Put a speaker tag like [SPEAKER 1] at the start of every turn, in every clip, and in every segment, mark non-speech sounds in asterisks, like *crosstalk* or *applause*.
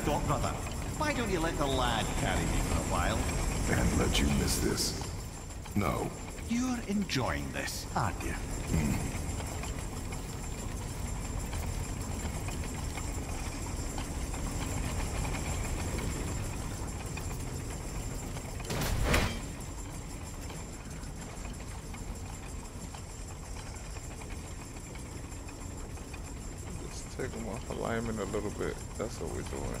[SPEAKER 1] brother. Why don't you let the lad carry me for a while?
[SPEAKER 2] And let you miss this? No.
[SPEAKER 1] You're enjoying this, aren't you?
[SPEAKER 3] Just take them off alignment a little bit. That's what we're doing.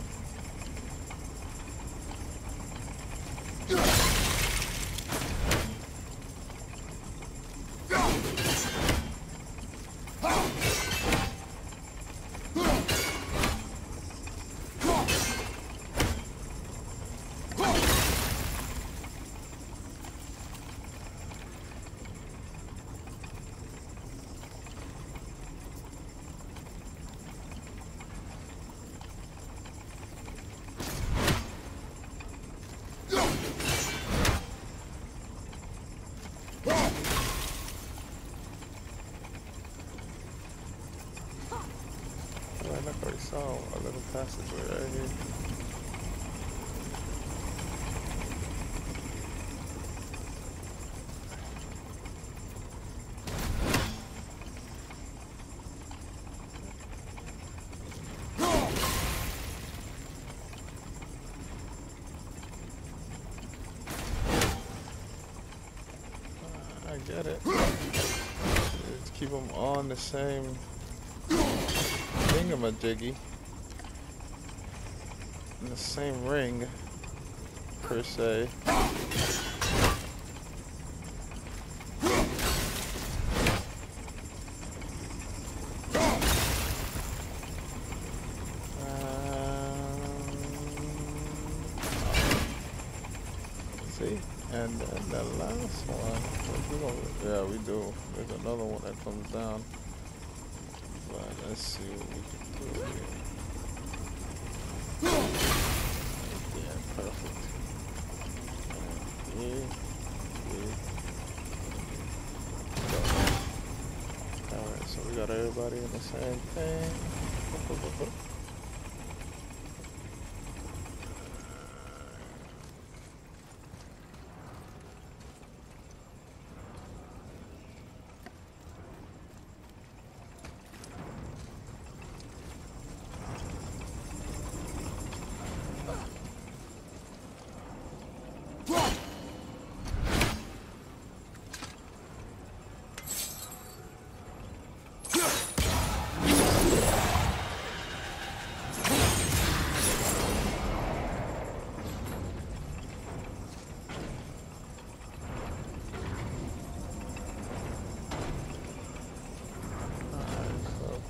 [SPEAKER 3] Right, look, I already saw a little passageway right here. I get it. Let's keep them on the same thingamajiggy. In the same ring, per se. Um? And then the last one, we yeah, we do. There's another one that comes down. But let's see what we can do here. Perfect. Yeah, yeah. Alright, so we got everybody in the same thing.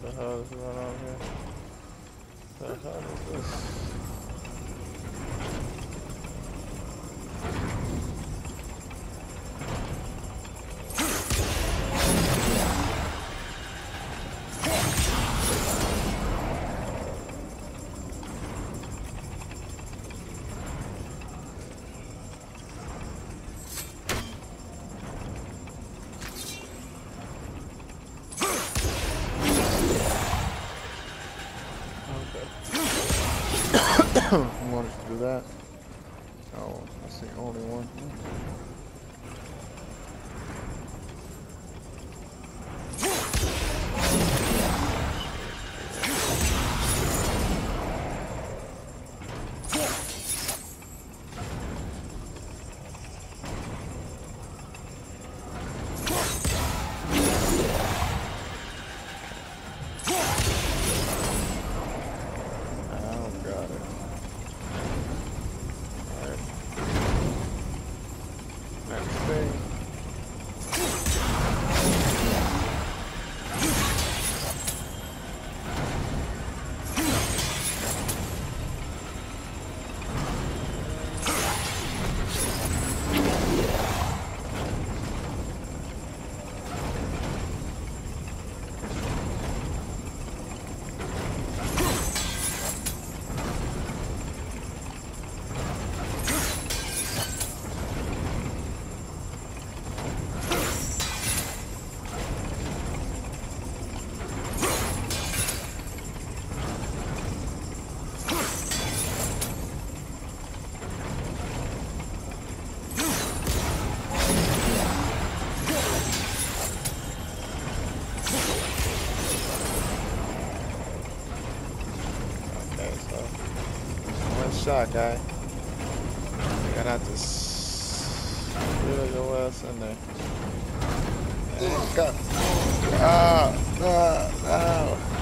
[SPEAKER 3] Alright, the going on here? The hell is this? *coughs* wanted to do that. Oh, that's the only one. shot, guy. I gotta this. to go ass in there. Ah, ah, ah.